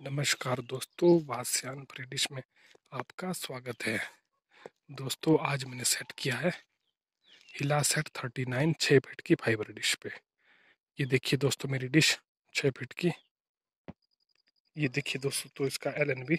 नमस्कार दोस्तों, वास्यान प्रेडिश में आपका स्वागत है। दोस्तों, आज मैंने सेट किया है हिला सेट थर्टी नाइन छः फिट की फाइबर डिश पे। ये देखिए दोस्तों मेरी डिश छः फिट की। ये देखिए दोस्तों तो इसका एल एन बी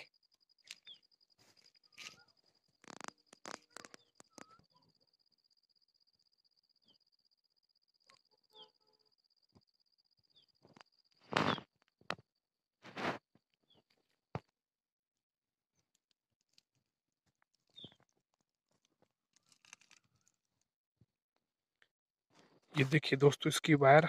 ये देखिए दोस्तों इसकी वायर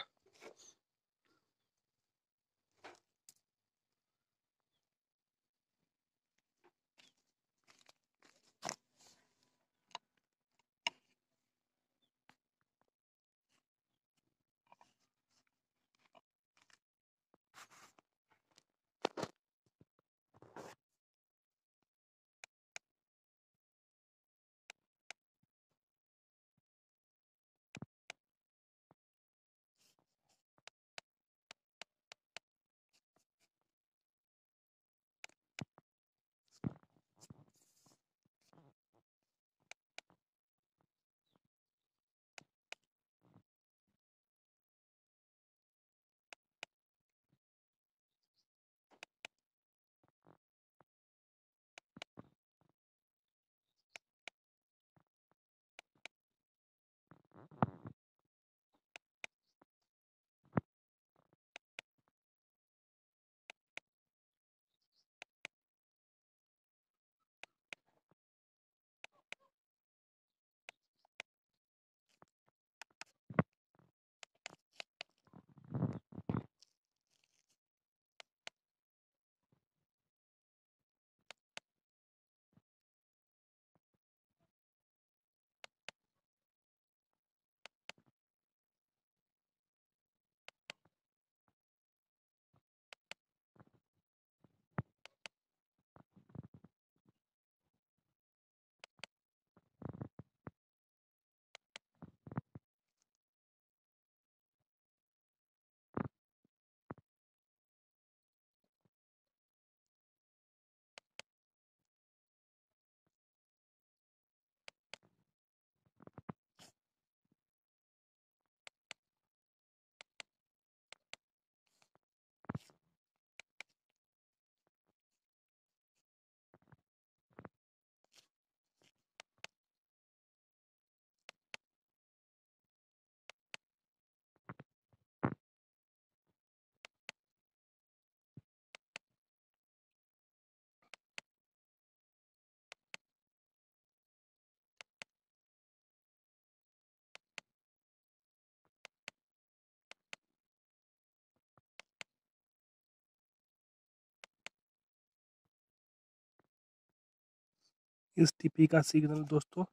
इस टीपी का सिग्नल दोस्तों,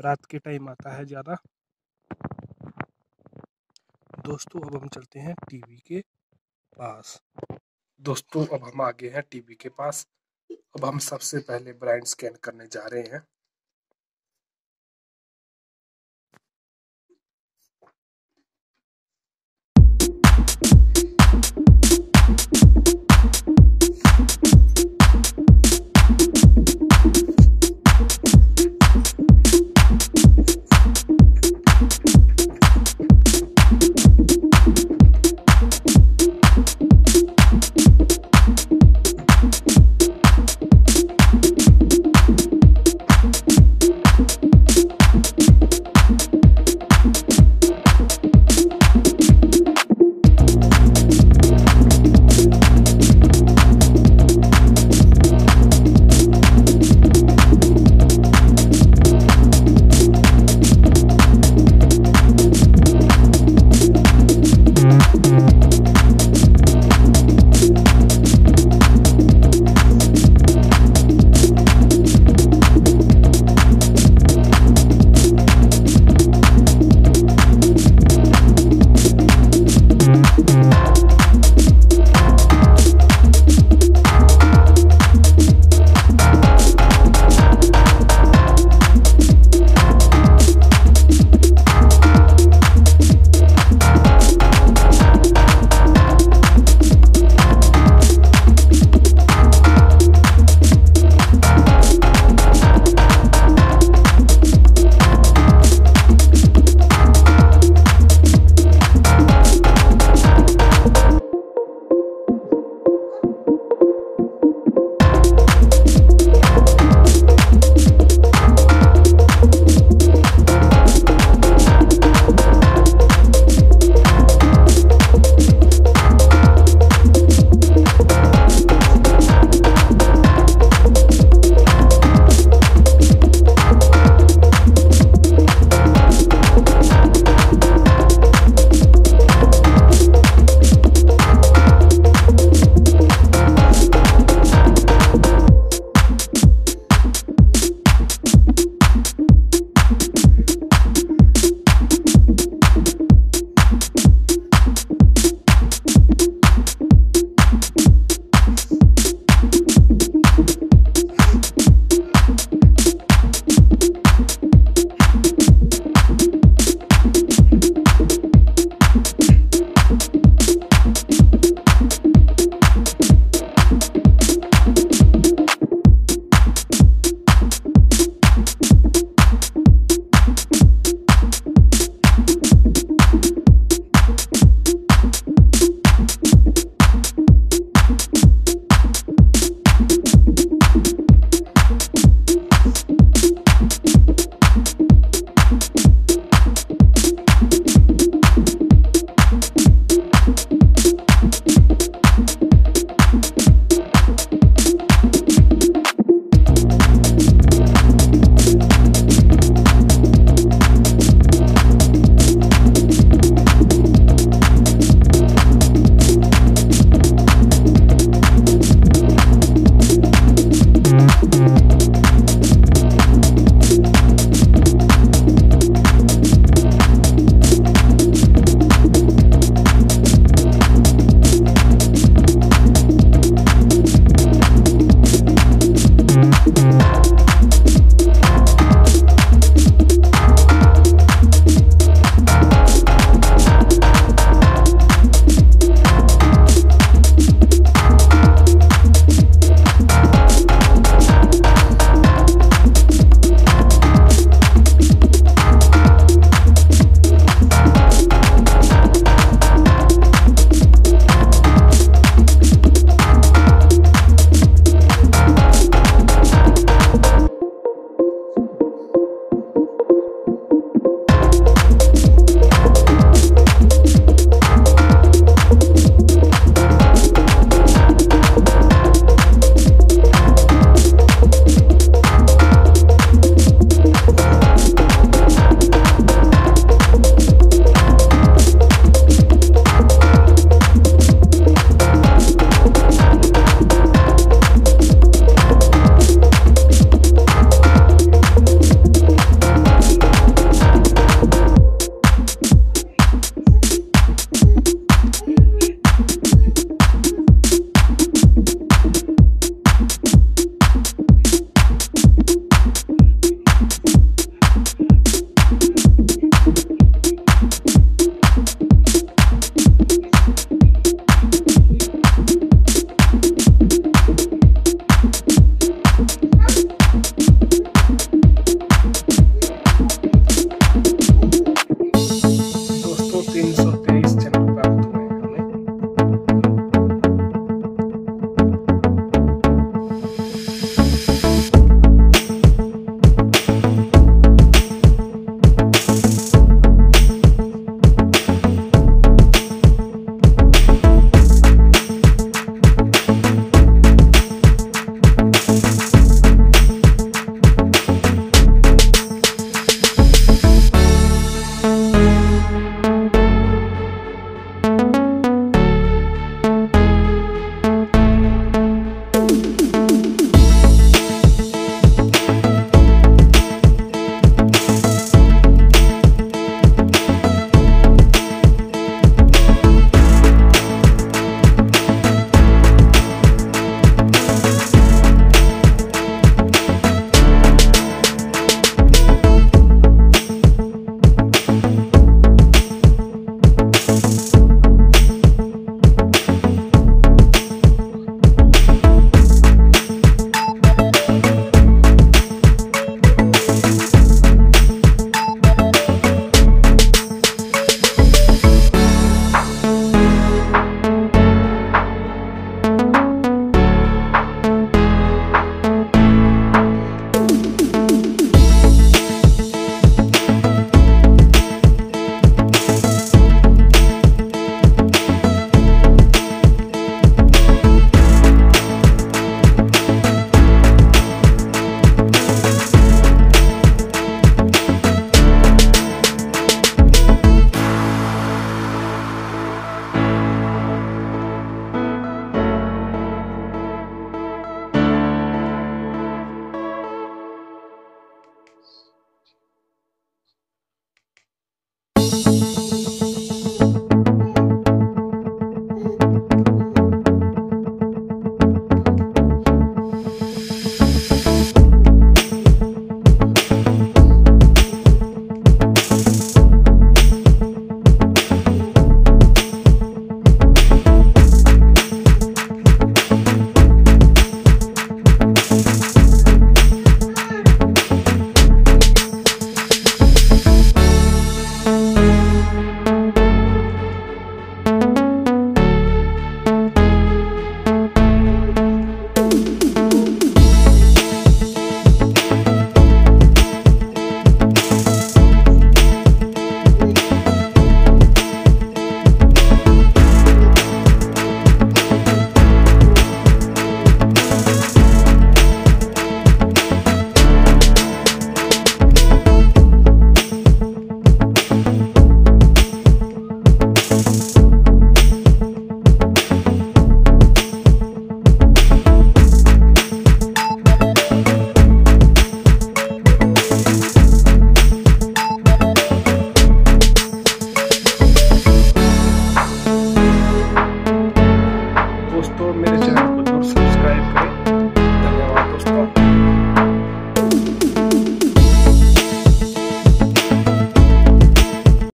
रात के टाइम आता है ज़्यादा। दोस्तों, अब हम चलते हैं टीवी के पास। दोस्तों, अब हम आ गए हैं टीवी के पास। अब हम सबसे पहले ब्रांड स्कैन करने जा रहे हैं।